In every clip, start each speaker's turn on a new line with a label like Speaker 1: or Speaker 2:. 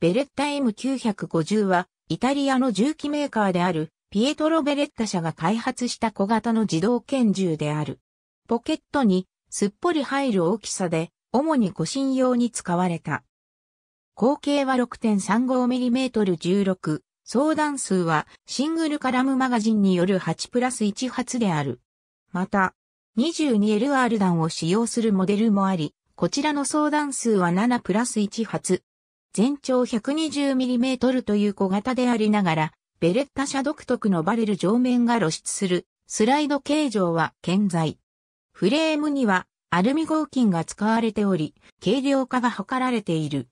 Speaker 1: ベレッタ M950 は、イタリアの銃器メーカーである、ピエトロ・ベレッタ社が開発した小型の自動拳銃である。ポケットにすっぽり入る大きさで、主に護身用に使われた。口径は 6.35mm16、装弾数はシングルカラムマガジンによる8プラス1発である。また、22LR 弾を使用するモデルもあり、こちらの装弾数は7プラス1発。全長 120mm という小型でありながら、ベレッタ社独特のバレル上面が露出するスライド形状は健在。フレームにはアルミ合金が使われており、軽量化が図られている。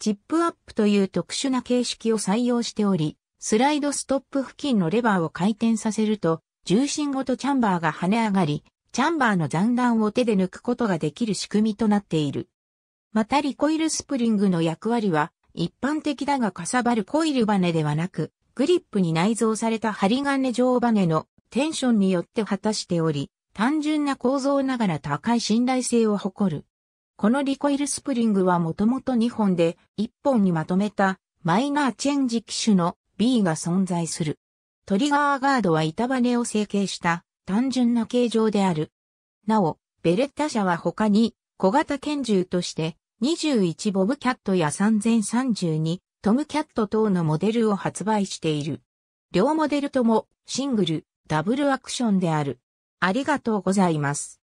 Speaker 1: チップアップという特殊な形式を採用しており、スライドストップ付近のレバーを回転させると、重心ごとチャンバーが跳ね上がり、チャンバーの残弾を手で抜くことができる仕組みとなっている。またリコイルスプリングの役割は、一般的だがかさばるコイルバネではなく、グリップに内蔵された針金状バネのテンションによって果たしており、単純な構造ながら高い信頼性を誇る。このリコイルスプリングはもともと2本で1本にまとめたマイナーチェンジ機種の B が存在する。トリガーガードは板バネを成形した単純な形状である。なお、ベレッタ社は他に小型拳銃として21ボブキャットや3032トムキャット等のモデルを発売している。両モデルともシングル、ダブルアクションである。ありがとうございます。